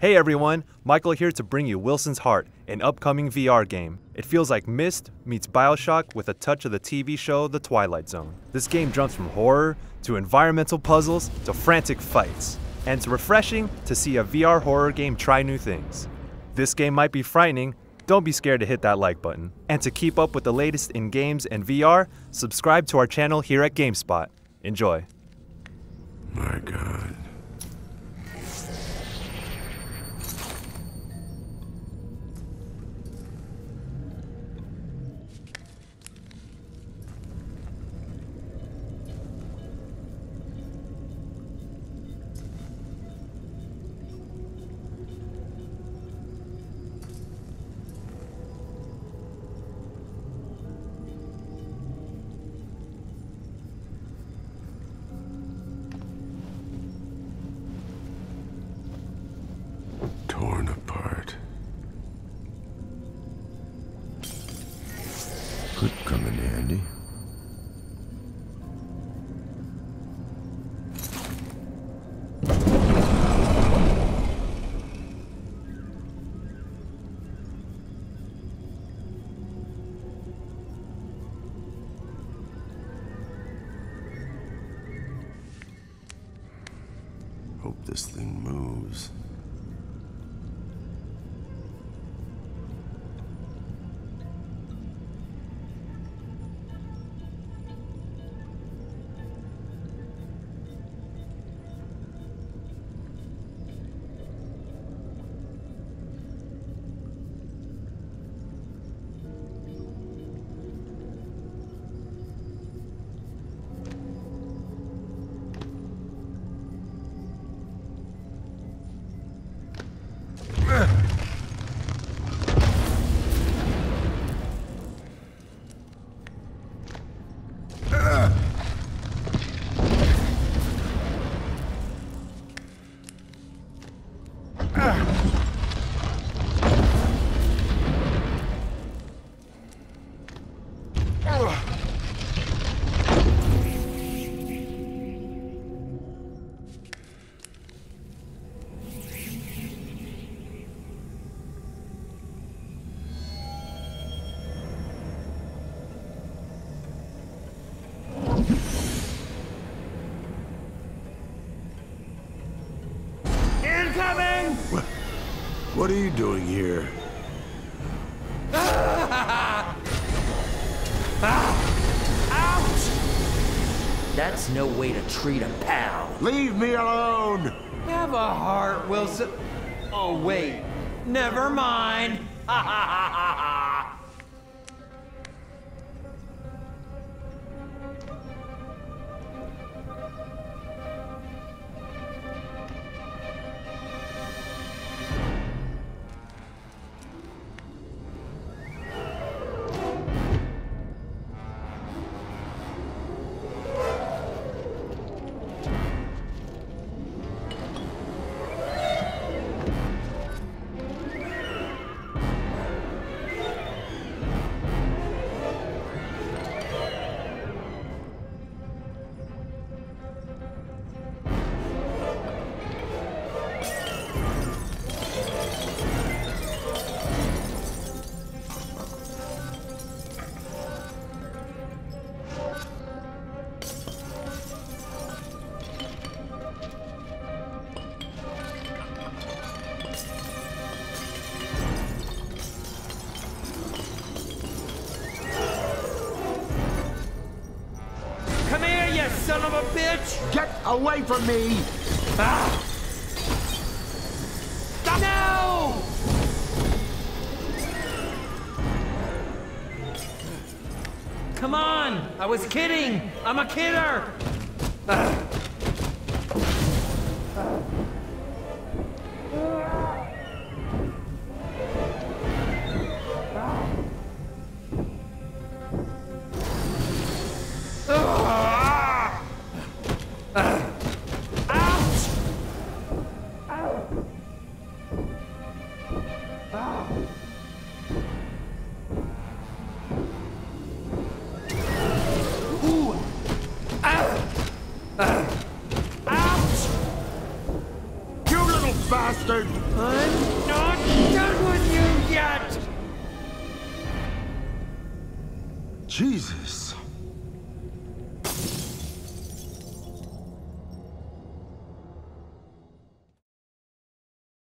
Hey everyone, Michael here to bring you Wilson's Heart, an upcoming VR game. It feels like Myst meets Bioshock with a touch of the TV show The Twilight Zone. This game jumps from horror to environmental puzzles to frantic fights. And it's refreshing to see a VR horror game try new things. This game might be frightening, don't be scared to hit that like button. And to keep up with the latest in games and VR, subscribe to our channel here at GameSpot. Enjoy. My God. Torn apart. Could come in handy. Hope this thing moves. Incoming! What? What are you doing here? Ouch! That's no way to treat a pal. Leave me alone! Have a heart, Wilson. Oh, wait. Never mind. Ha ha ha ha ha. Son of a bitch! Get away from me! Ah! No! Come on! I was kidding! I'm a kidder! Ah! I'm not done with you yet! Jesus.